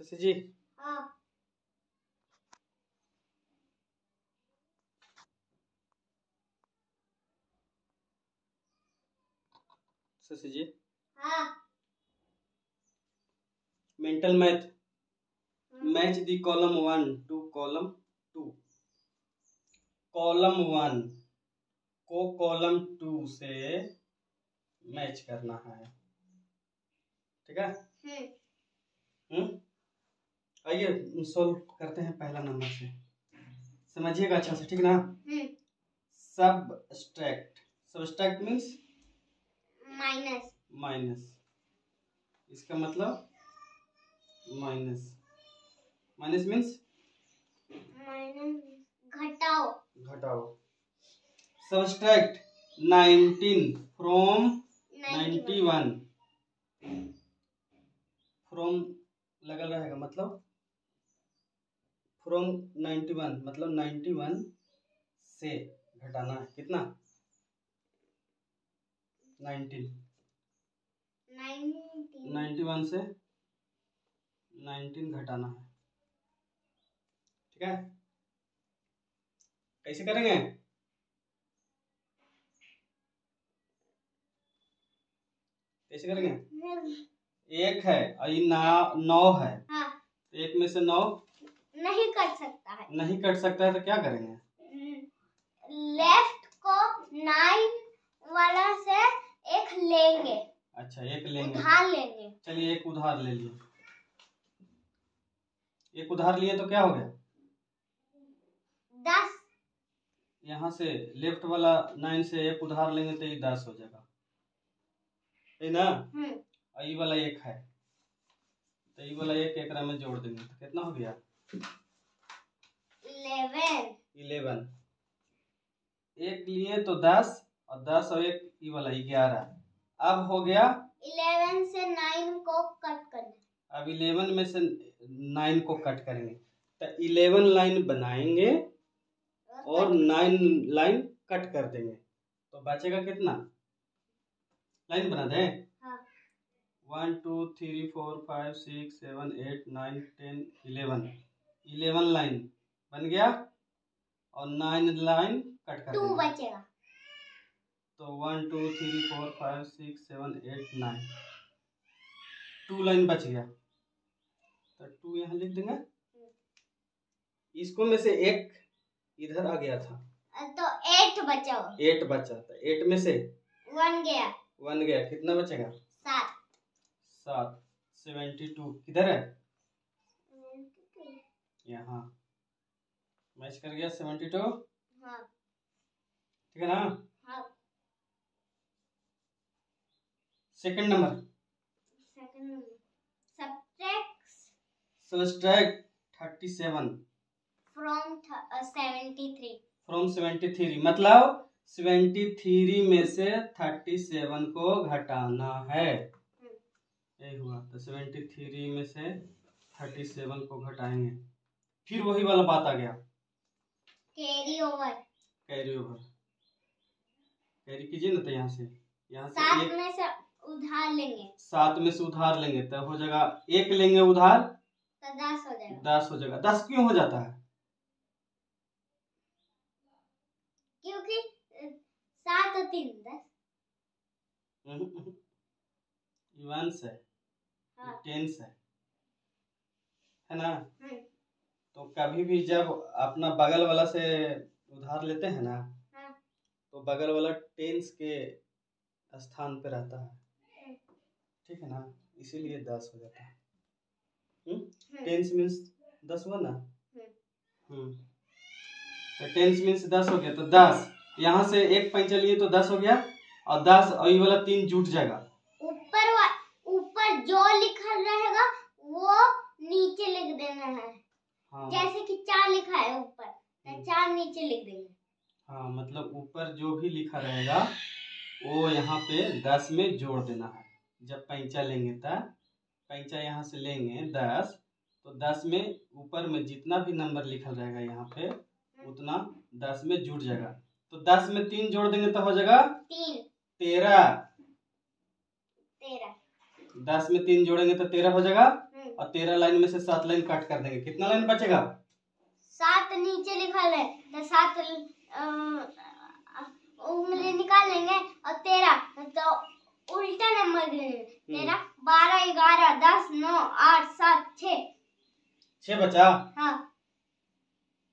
शशि जी। हाँ। शशि जी। हाँ। Mental math match the column one two column two column one को column two से match करना है। ठीक है? हम्म। हम्म? आइए सोल्व करते हैं पहला नंबर से। समझिएगा अच्छा से ठीक ना? Subtract subtract means minus minus इसका मतलब? माइनस माइनस मीन्स घटाओ। घटाओ। Subtract nineteen from ninety one from लगल रहेगा मतलब? फ्रॉम नाइन्टी वन मतलब नाइन्टी वन से घटाना है। कितना? नाइनटीन नाइनटीन नाइन्टी वन से नाइनटीन घटाना है। ठीक है? कैसे करेंगे? कैसे करेंगे? एक है और ये नौ है। हाँ। एक में से नौ नहीं कर सकता है। नहीं कट सकता है तो क्या करेंगे? लेफ़्ट को नाइन वाला से एक लेंगे। अच्छा एक लेंगे। उधार लेंगे। चलिए एक उधार ले लिए। एक उधार लिए तो क्या हो गया? दस। यहाँ से लेफ़्ट वाला नाइन से एक उधार लेंगे तो ये दस हो जाएगा। है ना? हम्म। और ये वाला एक है। तो ये वाला एक एकरा में जोड़ देंगे। तो कितना हो गया? इलेवन। इलेवन। एक लिए तो दस और दस और एक ये वाला ग्यारह। अब हो गया। इलेवन से नाइन को कट करना। अब इलेवन में से नाइन को कट करेंगे। तो इलेवन लाइन बनाएँगे और नाइन लाइन कट कर देंगे। तो बचेगा कितना? लाइन बना दें। हाँ। One two three four five six seven eight nine ten eleven. Eleven line बन गया और नाइन लाइन कट कर टू बचेगा। तो one two three four five six seven eight nine. Two line बच गया। तो टू यहाँ लिख देंगे। इसको में से एक इधर आ गया था। तो एट बचा एट बचा था। एट में से वन गया। वन गया। कितना बचेगा? सात। सात। Seventy two. किधर है? यहाँ मैच कर गया सेवेंटी टू हाँ। ठीक है ना? हाँ। Second number second number subtract subtract thirty seven from seventy three from seventy three मतलब सेवेंटी थ्री में से थर्टी सेवन को घटाना है। यही हुआ। तो सेवेंटी थ्री में से थर्टी सेवन को घटाएँगे। फिर वही वाला बात आ गया। Carry over carry over carry कीजिए ना तो यहाँ से। यहाँ से सात एक में से उधार लेंगे। सात में से उधार लेंगे तो हो जाएगा एक लेंगे उधार तो दस हो जाएगा। दस हो जाएगा। दस क्यों हो जाता है? क्योंकि सात और तीन दस। वंस है। हाँ। टेंस है। है ना? हम्म, तो कभी भी जब अपना बगल वाला से उधार लेते हैं ना हाँ। तो बगल वाला टेंस के स्थान पे रहता है। हम्म, ठीक है ना? इसीलिए दस हो जाता है। हम्म? हम्म, टेंस मीन्स दस हुआ ना? हम्म। तो टेंस मीन्स दस हो गया तो दस। यहाँ से एक पैंचा लिए तो दस हो गया और दस और ये वाला तीन जुट जाएगा। ऊपर ऊपर जो लिखा रहेगा वो नीचे लिख देना है। हाँ जैसे कि चार लिखा है ऊपर तो हम्म। चार नीचे लिख देंगे। हाँ मतलब ऊपर जो भी लिखा रहेगा वो यहाँ पे दस में जोड़ देना है। जब पैंचा लेंगे तब पैंचा यहाँ से लेंगे दस तो दस में ऊपर में जितना भी नंबर लिखा रहेगा यहाँ पे उतना दस में जुड़ जाएगा। तो दस में तीन जोड़ देंगे तो हो जाएगा तीन। तेरह। तेरह। दस में तीन जोड़ेंगे तो तेरह हो जाएगा। और तेरह लाइन में से सात लाइन कट कर देंगे। कितना लाइन बचेगा? सात नीचे लिखल है तो सात उंगली निकाल लेंगे और तेरह तो उल्टा नंबर गिनेंगे तेरह बारह ग्यारह दस नौ आठ सात छ छह बचा? हाँ।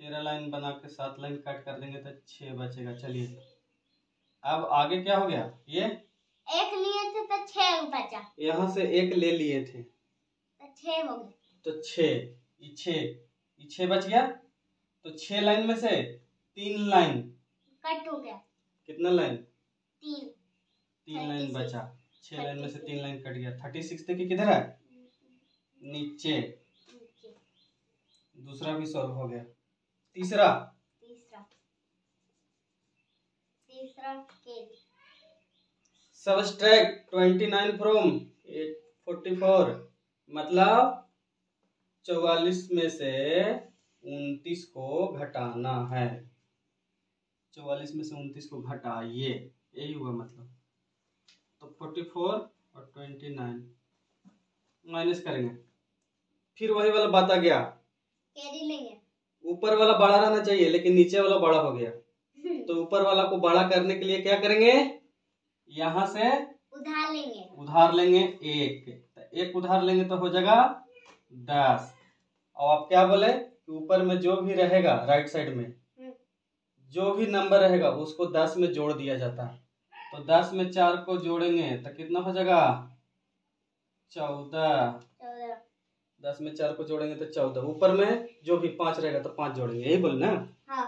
तेरह लाइन बना के सात लाइन कट कर देंगे तो छह बचेगा। चलिए। अब आगे क्या हो गया? ये? एक लिए थे तो छह बचा। यहाँ से एक ले लिए थे। हो गए। तो छ ये छ ये छ बच गया? तो छह लाइन में से तीन लाइन। कट हो गया। कितना लाइन? तीन। तीन लाइन बचा। छह लाइन में से तीन लाइन कट गया। थर्टी सिक्स देखिए किधर है? नीचे। दूसरा भी सॉल्व हो गया। तीसरा। तीसरा। तीसरा के। Subtract twenty nine from forty four मतलब चौवालीस में से उनतीस को घटाना है। चौवालीस में से उनतीस को घटाइए। यही हुआ मतलब। तो फोर्टी फोर और ट्वेंटी नाइन माइनस करेंगे। फिर वही वाला बात आ गया। ऊपर वाला बड़ा रहना चाहिए लेकिन नीचे वाला बड़ा हो गया। तो ऊपर वाला को बड़ा करने के लिए क्या करेंगे? यहाँ से उधार लेंगे। उधार लेंगे एक। एक उधार लेंगे तो हो जाएगा दस। और आप क्या बोले कि ऊपर में जो भी रहेगा राइट साइड में हम्म। जो भी नंबर रहेगा उसको दस में जोड़ दिया जाता है। तो दस में चार को जोड़ेंगे तो कितना हो जाएगा? चौदह। दस में चार को जोड़ेंगे तो चौदह। ऊपर में जो भी पाँच रहेगा तो पाँच जोड़ेंगे यही बोले ना हाँ।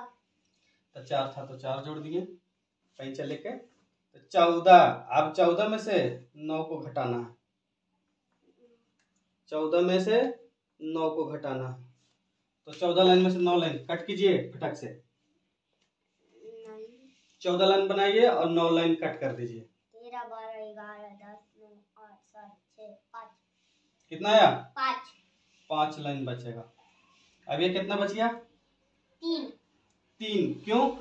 तो चार था तो चार जोड़ दिए पैंचा लेके तो चौदह। अब चौदह में से नौ को घटाना है। चौदह में से नौ को घटाना। तो चौदह लाइन में से नौ लाइन कट कीजिए फटक से। चौदह लाइन बनाइए और नौ लाइन कट कर दीजिए। तेरह बारह ग्यारह दस नौ आठ सात छः पाँच। कितना आया? पाँच। पाँच लाइन बचेगा। अब ये कितना बच गया? तीन। तीन। क्यों?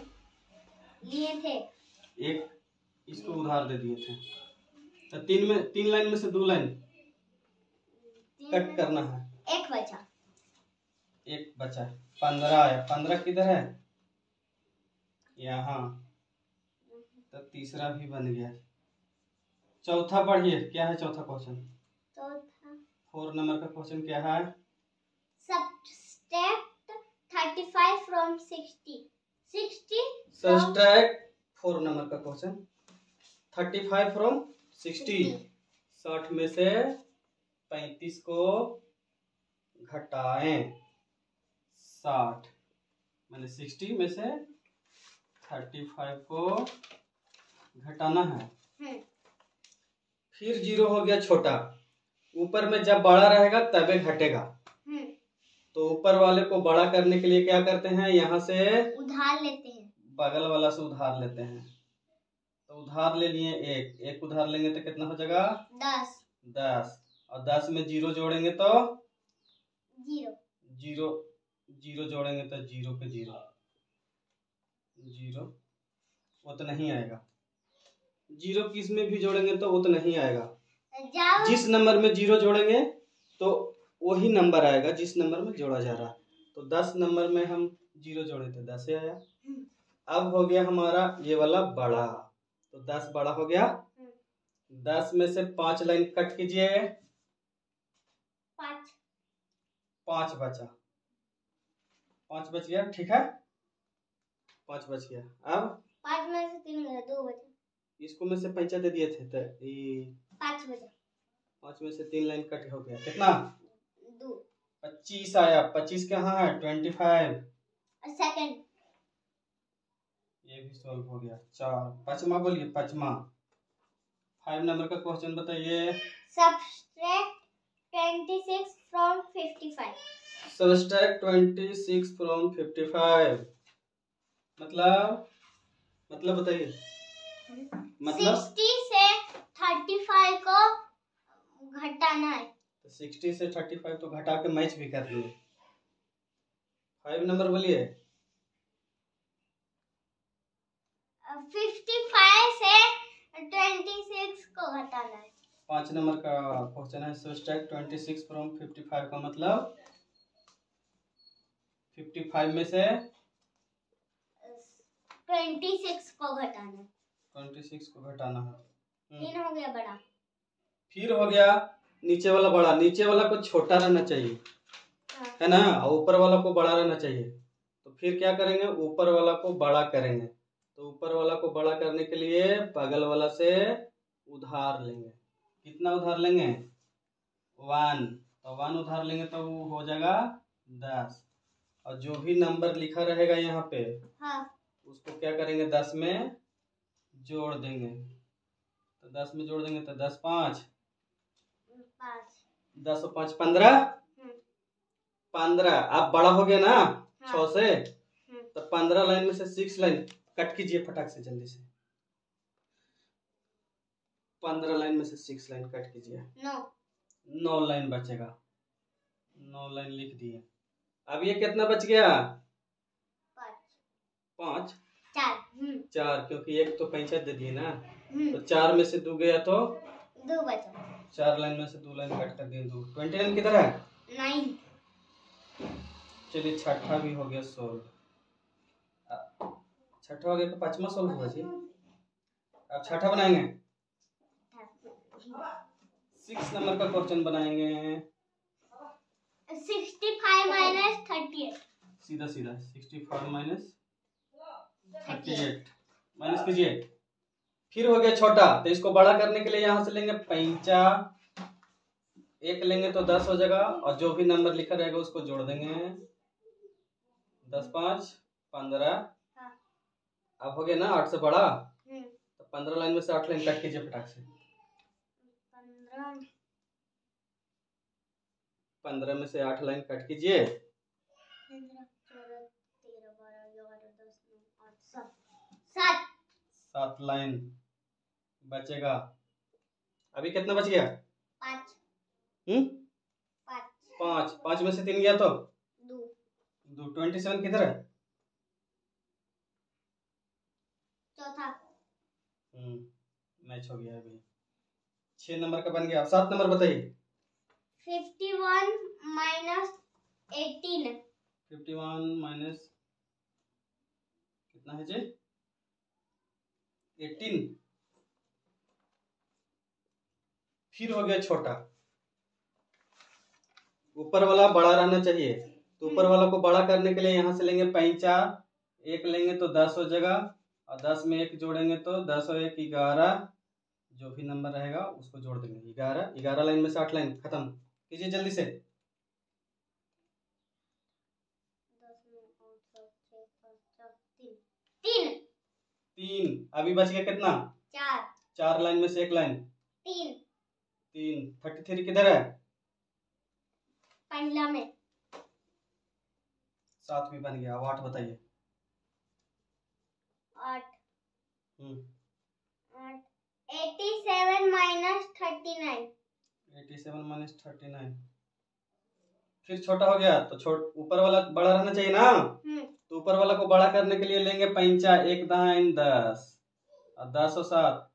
लिए थे। एक इसको उधार दे दिए थे। तो तीन में तीन लाइन में से दो लाइन। कट करना है। एक बचा। एक बचा पंद्रह आया पंद्रह किधर है? यहाँ। तो तीसरा भी बन गया चौथा पढ़िए। क्या है चौथा क्वेश्चन? चौथा। फोर नंबर का क्वेश्चन क्या है? subtract 35 from 60 60 from subtract four number का question. Thirty five from sixty. साठ में से पैंतीस को घटाएँ। साठ। मैंने सिक्सटी में से थर्टी फाइव को घटाना है। फिर ज़ीरो हो गया छोटा। ऊपर में जब बड़ा रहेगा तबे घटेगा। तो ऊपर वाले को बड़ा करने के लिए क्या करते हैं? यहाँ से उधार लेते हैं। बगल वाला से उधार लेते हैं। तो उधार ले लिए एक। एक उधार लेंगे तो कितना हो जाएगा? दस। दस। और दस में ज़ीरो जोड़ेंगे तो? ज़ीरो। ज़ीरो ज़ीरो जोड़ेंगे तो ज़ीरो पे ज़ीरो। ज़ीरो वो तो नहीं आएगा। ज़ीरो किसमें भी जोड़ेंगे तो वो तो नहीं आएगा। जिस नंबर में ज़ीरो जोड़ेंगे तो वही नंबर आएगा जिस नंबर में जोड़ा जा रहा। है तो दस नंबर में हम ज़ीरो जोड़े थे दस आया। अब हो गया हमारा ये वाला बड़ा। तो दस बड़ा हो गया। दस में से पाँच लाइन कट कीजिए पाँच पाँच बचा। पाँच बच गया ठीक है? पाँच बच गया। अब? पाँच में से तीन गया दो बचा इसको में से पैंचा दे दिए थे तो ये पाँच बचा पाँच में से तीन लाइन कट हो गया। कितना? दो। पच्चीस आया। पच्चीस कहाँ है? Twenty five. सेकंड। ये भी सॉल्व हो गया। चार। पचमा बोलिए पचमा। फाइव नंबर का क्वेश्चन बताइए। subtract 26 from 55 subtract twenty six from fifty five मतलब मतलब बताइए। मतलब? 60 से 35 को घटाना है। सिक्सटी से थर्टी फाइव तो घटा के मैच भी कर लिए। फाइव नंबर बोलिए। 55 से 26 को घटाना है। पाँच नंबर का क्वेश्चन है subtract twenty six from fifty five का मतलब फिफ्टी फाइव में से ट्वेंटी सिक्स को घटाना। ट्वेंटी सिक्स को घटाना है। हम्म। तीन हो गया बड़ा। फिर हो गया नीचे वाला बड़ा। नीचे वाला को छोटा रहना चाहिए हाँ, है ना? और ऊपर वाला को बड़ा रहना चाहिए। तो फिर क्या करेंगे? ऊपर वाला को बड़ा करेंगे। तो ऊपर वाला को बड़ा करने के लिए बगल वाला से उधार लेंगे। कितना उधार लेंगे? वन। तो वन उधार लेंगे तो वो हो जाएगा दस। और जो भी नंबर लिखा रहेगा यहाँ पे हाँ। उसको क्या करेंगे? दस में जोड़ देंगे। तो दस में जोड़ देंगे तो दस पाँच। दस और पाँच पंद्रह? हम्म, पंद्रह। आप बड़ा हो गया ना हाँ, छ से? हम्म, तो पंद्रह लाइन में से सिक्स लाइन कट कीजिए फटाक से जल्दी से। पंद्रह लाइन में से सिक्स लाइन कट कीजिए। नौ। नौ लाइन बचेगा। नौ लाइन लिख दिए। अब ये कितना बच गया? पाँच। चार। हम्म, चार क्योंकि एक तो पैंचा दे दिए ना। हम्म, तो चार में से दो गया तो? दो बचा। चार लाइन में से दो लाइन कट कर दिए दो। ट्वेंटी लाइन किधर है? नाइन। चलिए छठा भी हो गया सोल्व छठा हो गया तो पांचवा सोल्व हुआ जी? अब छठा बनाएँगे? सिक्स नंबर का क्वेश्चन बनाएँगे। Sixty five minus thirty eight. सीधा सीधा sixty five minus thirty eight. Minus कीजिए। फिर हो गया छोटा तो इसको बड़ा करने के लिए यहाँ से लेंगे पैंचा। एक लेंगे तो दस हो जाएगा और जो भी नंबर लिखा रहेगा उसको जोड़ देंगे। दस पाँच पंद्रह। हाँ। अब हो गया ना आठ से बड़ा? हम्म, तो पंद्रह लाइन में से आठ लाइन कट कीजिए फटाक से पंद्रह पंद्रह में से आठ लाइन कट कीजिए। सात। लाइन बचेगा। अभी कितना बच गया? पाँच। हम्म? पाँच। में से तीन गया तो? दो। ट्वेंटी सेवन किधर है? चौथा। हम्म मैच हो गया अभी। छह नंबर का बन गया। अब सात नंबर बताइए। Fifty one minus eighteen fifty one minus कितना है जी? एटीन फिर हो गया छोटा। ऊपर वाला बड़ा रहना चाहिए। तो ऊपर वाला को बड़ा करने के लिए यहाँ से लेंगे पैंचा। एक लेंगे तो दस हो जाएगा। और दस में एक जोड़ेंगे तो दस और एक ग्यारह। जो भी नंबर रहेगा उसको जोड़ देंगे। ग्यारह। ग्यारह लाइन में से आठ लाइन। खत्म। कीजिए जल्दी से। तीन। तीन। अभी बच गया कितना? चार। चार लाइन में से एक लाइन। तीन। तीन। थर्टी थ्री किधर है? पहला में। सात भी बन गया। अब आठ बताइए। आठ। हम्म। आठ। Eighty seven minus thirty nine. Eighty seven minus thirty nine. फिर छोटा हो गया तो छोट ऊपर वाला बड़ा रहना चाहिए ना? हम्म। तो ऊपर वाला को बड़ा करने के लिए लेंगे पैंचा एक दाइन दस। और दस और सात।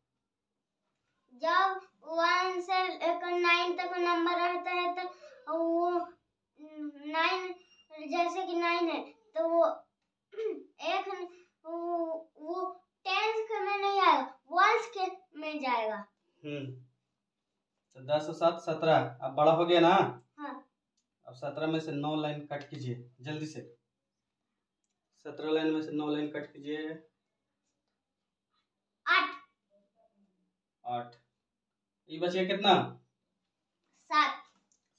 जब वन से नाइन तक नंबर रहता है तो वो नाइन जैसे कि नाइन है तो वो एक वो, वो टेंस के में नहीं आएगा वंस के में जाएगा। हम्म। तो दस और सात सत्रह। अब बड़ा हो गया ना? हाँ। अब सत्रह में से नौ लाइन कट कीजिए जल्दी से। सत्रह लाइन में से नौ लाइन कट कीजिए। आठ। आठ। ये बच गया कितना? सात।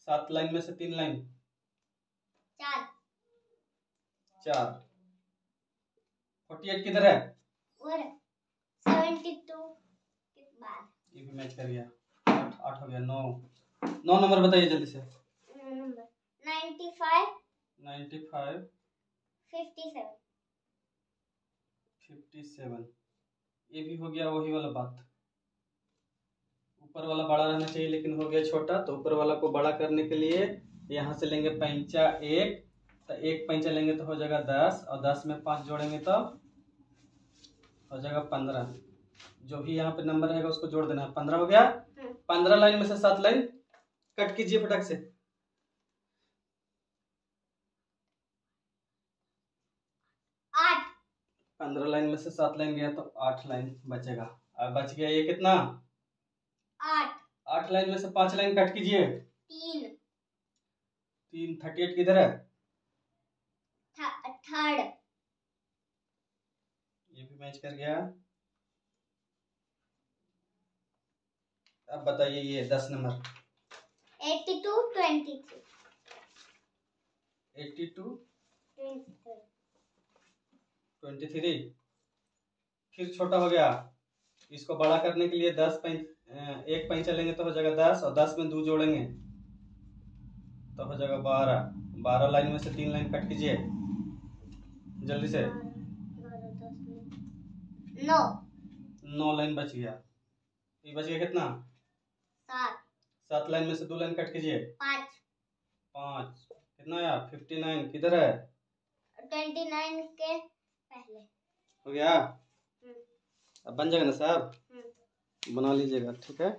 सात लाइन में से तीन लाइन। चार। चार। फोर्टी एट किधर है? और सेवेंटी टू ये भी मैच कर गया। आठ आठ हो गया नौ। नौ नंबर बताइए जल्दी से। Ninety five ninety five fifty seven fifty seven ये भी हो गया वही वाला बात। ऊपर वाला बड़ा रहना चाहिए लेकिन हो गया छोटा। तो ऊपर वाला को बड़ा करने के लिए यहाँ से लेंगे पैंचा एक। तो एक पैंचा लेंगे तो हो जाएगा दस और दस में पाँच जोड़ेंगे तो हो जाएगा पंद्रह। जो भी यहाँ पे नंबर रहेगा उसको जोड़ देना है। पंद्रह हो गया। पंद्रह लाइन में से सात लाइन कट कीजिए फटक से। आठ। पंद्रह लाइन में से सात लाइन गया तो आठ लाइन बचेगा। अब बच गया ये कितना? आठ। आठ लाइन में से पाँच लाइन कट कीजिए। तीन। तीन थर्टी एट किधर है? थर्ड ये भी मैच कर गया। अब बताइए ये दस number. Eighty two twenty three. Eighty two twenty three. फिर छोटा हो गया। इसको बड़ा करने के लिए दस पैंच एक पैंचा लेंगे तो हो जाएगा दस और दस में दो जोड़ेंगे तो हो जाएगा बारह। बारह लाइन में से तीन लाइन कट कीजिए। जल्दी से। नौ। नौ लाइन बच गया। ये बच गया कितना? सात। सात लाइन में से दो लाइन कट कीजिए। पाँच। पाँच। कितना आया फिफ्टी नाइन। किधर है? ट्वेंटी नाइन के पहले। हो गया? हम्म, अब बन जाएगा ना साहब? हम्म। बना लीजिएगा ठीक है?